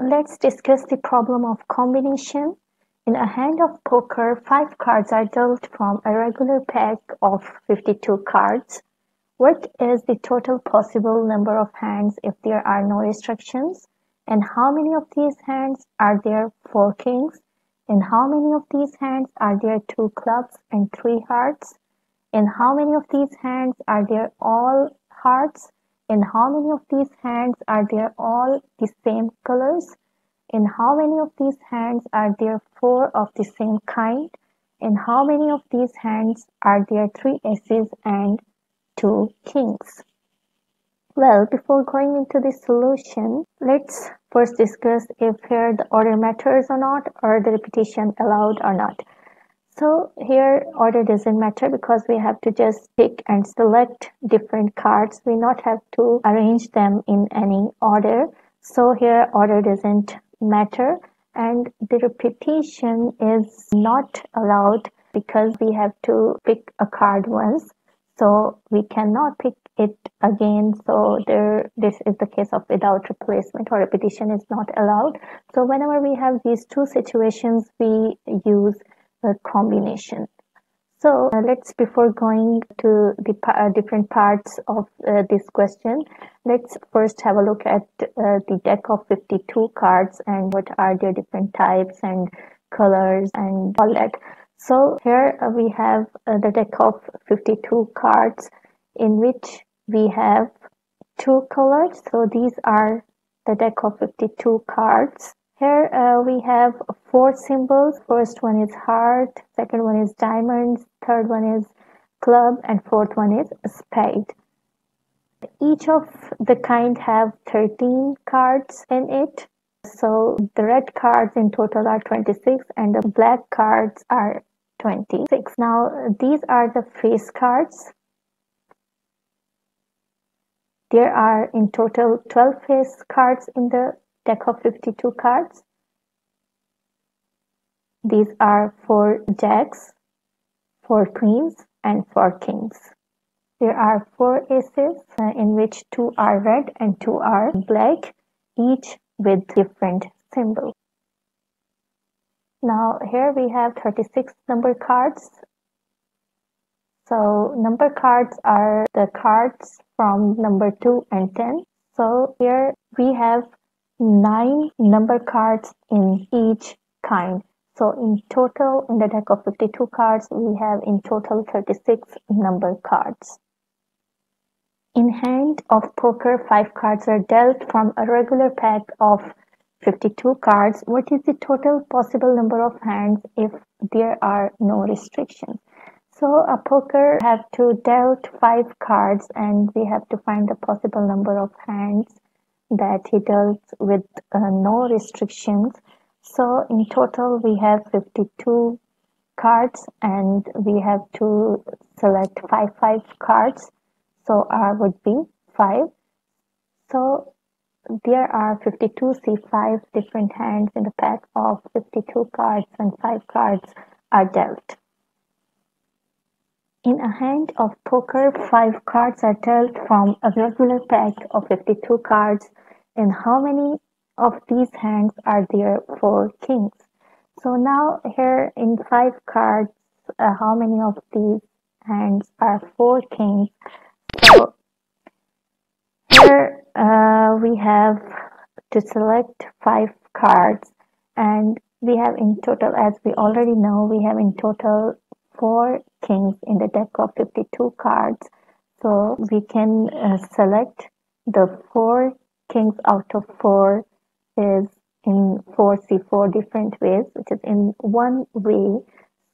let's discuss the problem of combination. In a hand of poker, five cards are dealt from a regular pack of 52 cards. What is the total possible number of hands if there are no restrictions? And how many of these hands are there four kings? In how many of these hands are there two clubs and three hearts? In how many of these hands are there all hearts? In how many of these hands are there all the same colors? In how many of these hands are there four of the same kind? In how many of these hands are there three aces and two kings. Well, before going into the solution, let's first discuss if here the order matters or not or the repetition allowed or not. So here order doesn't matter because we have to just pick and select different cards. We not have to arrange them in any order. So here order doesn't matter and the repetition is not allowed because we have to pick a card once so we cannot pick it again so there this is the case of without replacement or repetition is not allowed so whenever we have these two situations we use combination so uh, let's before going to the uh, different parts of uh, this question let's first have a look at uh, the deck of 52 cards and what are their different types and colors and all that so here uh, we have uh, the deck of 52 cards in which we have two colors. So these are the deck of 52 cards. Here uh, we have four symbols. First one is heart, second one is diamonds, third one is club, and fourth one is spade. Each of the kind have 13 cards in it. So the red cards in total are 26 and the black cards are 26. Now these are the face cards. There are in total 12 face cards in the deck of 52 cards. These are four jacks, four queens, and four kings. There are four aces uh, in which two are red and two are black, each with different symbols. Now here we have 36 number cards. So number cards are the cards from number 2 and 10. So here we have 9 number cards in each kind. So in total in the deck of 52 cards we have in total 36 number cards. In hand of poker 5 cards are dealt from a regular pack of 52 cards, what is the total possible number of hands if there are no restrictions? So a poker have to dealt five cards and we have to find the possible number of hands that he dealt with uh, no restrictions. So in total we have 52 cards and we have to select five five cards. So R would be five. So there are 52 C5 different hands in the pack of 52 cards and 5 cards are dealt. In a hand of poker, 5 cards are dealt from a regular pack of 52 cards. In how many of these hands are there four kings? So now here in 5 cards, uh, how many of these hands are four kings? So here uh, we have to select five cards and we have in total as we already know we have in total four kings in the deck of 52 cards so we can uh, select the four kings out of four is in four C four different ways which is in one way.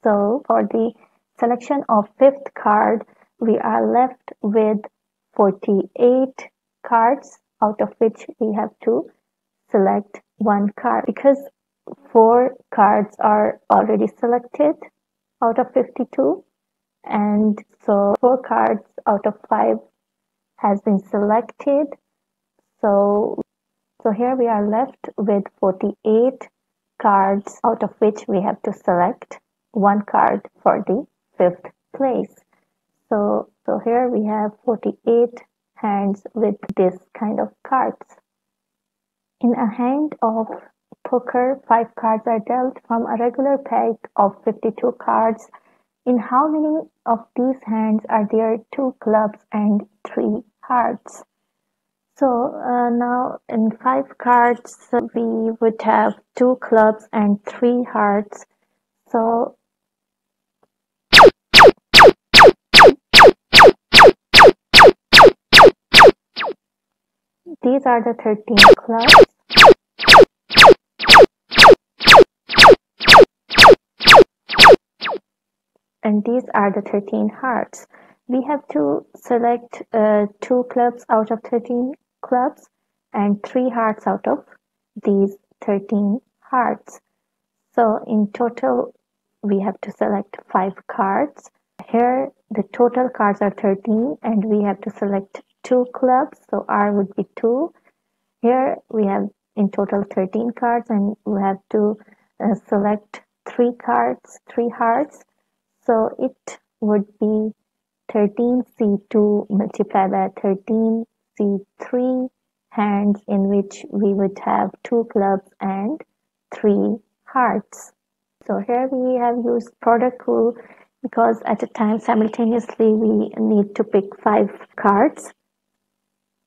So for the selection of fifth card we are left with 48 cards out of which we have to select one card. Because four cards are already selected out of 52 and so four cards out of five has been selected so so here we are left with 48 cards out of which we have to select one card for the fifth place so so here we have 48 hands with this kind of cards. In a hand of poker, five cards are dealt from a regular pack of 52 cards. In how many of these hands are there two clubs and three hearts? So uh, now in five cards we would have two clubs and three hearts. So these are the 13 clubs. And these are the 13 hearts. We have to select uh, two clubs out of 13 clubs and three hearts out of these 13 hearts. So in total, we have to select five cards. Here, the total cards are 13 and we have to select two clubs. So R would be two. Here we have in total 13 cards and we have to uh, select three cards, three hearts. So it would be 13C2 multiplied by 13C3 hands in which we would have two clubs and three hearts. So here we have used product rule because at a time simultaneously we need to pick five cards.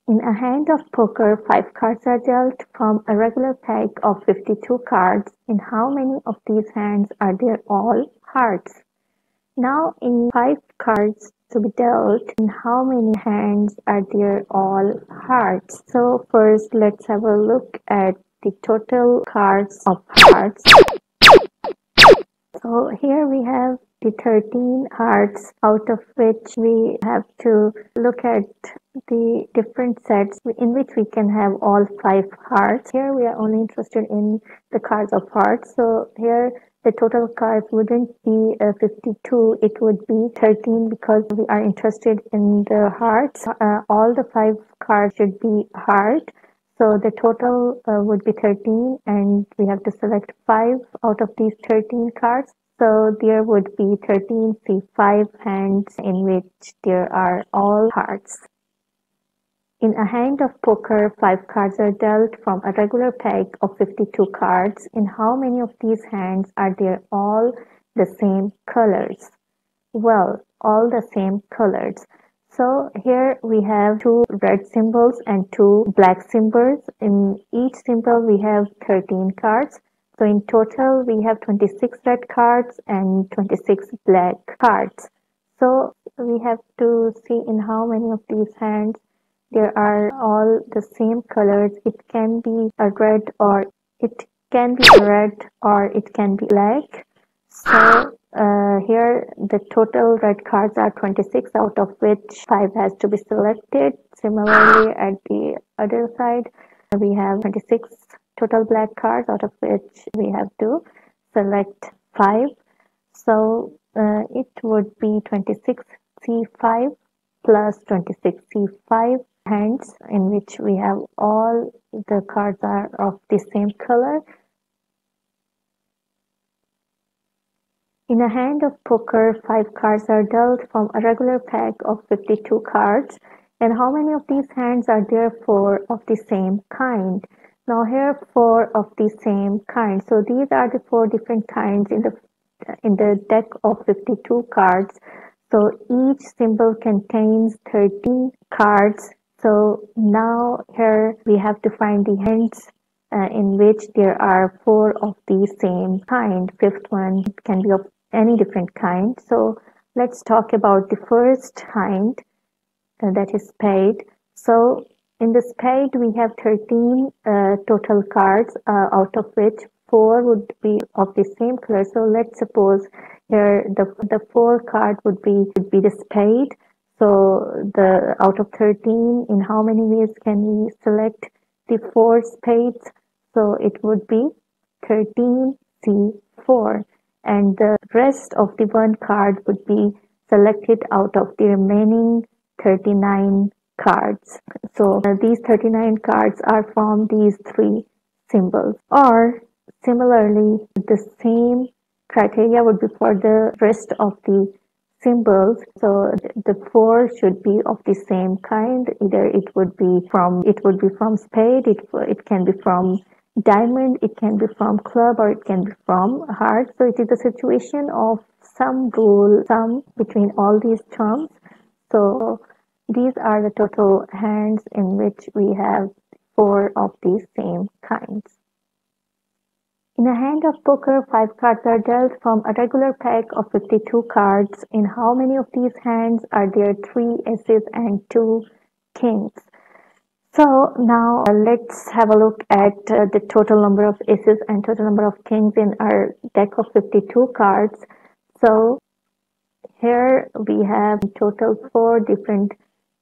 In a hand of poker, five cards are dealt from a regular pack of 52 cards. In how many of these hands are there all hearts? Now in five cards to be dealt, in how many hands are there all hearts? So first let's have a look at the total cards of hearts. So here we have the 13 hearts out of which we have to look at the different sets in which we can have all five hearts. Here we are only interested in the cards of hearts. So here the total cards wouldn't be uh, 52, it would be 13 because we are interested in the hearts. Uh, all the five cards should be heart. So the total uh, would be 13 and we have to select 5 out of these 13 cards. So there would be 13 C5 hands in which there are all hearts. In a hand of poker, five cards are dealt from a regular pack of 52 cards. In how many of these hands are there all the same colors? Well, all the same colors. So here we have two red symbols and two black symbols. In each symbol we have 13 cards. So in total we have 26 red cards and 26 black cards. So we have to see in how many of these hands there are all the same colors. It can be a red or it can be red or it can be black. So uh, here the total red cards are 26 out of which 5 has to be selected. Similarly at the other side we have 26 total black cards out of which we have to select 5. So uh, it would be 26 C5 plus 26 C5 hands in which we have all the cards are of the same color. In a hand of poker, five cards are dealt from a regular pack of 52 cards. And how many of these hands are there four of the same kind? Now here four of the same kind. So these are the four different kinds in the in the deck of 52 cards. So each symbol contains 13 cards so now here we have to find the hands uh, in which there are four of the same kind. Fifth one can be of any different kind. So let's talk about the first kind uh, that is spade. So in the spade we have 13 uh, total cards uh, out of which four would be of the same color. So let's suppose here the the four card would be would be the spade so the out of 13, in how many ways can we select the four spades? So it would be 13C4 and the rest of the one card would be selected out of the remaining 39 cards. So uh, these 39 cards are from these three symbols or similarly the same criteria would be for the rest of the symbols. So the four should be of the same kind. Either it would be from it would be from spade it, it can be from diamond it can be from club or it can be from heart. So it is a situation of sum rule sum between all these terms so these are the total hands in which we have four of these same kinds in a hand of poker, five cards are dealt from a regular pack of 52 cards. In how many of these hands are there three aces and two kings? So now uh, let's have a look at uh, the total number of aces and total number of kings in our deck of 52 cards. So here we have total four different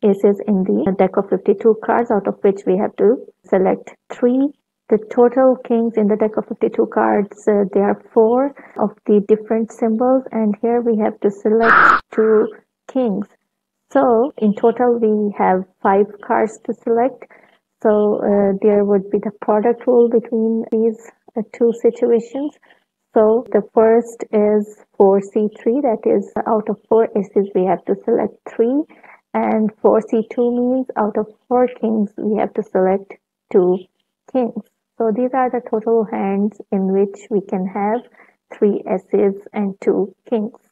aces in the deck of 52 cards out of which we have to select three the total kings in the deck of 52 cards, uh, there are four of the different symbols and here we have to select two kings. So in total we have five cards to select. So uh, there would be the product rule between these uh, two situations. So the first is 4C3 that is out of four aces we have to select three and 4C2 means out of four kings we have to select two kings. So these are the total hands in which we can have three aces and two kings.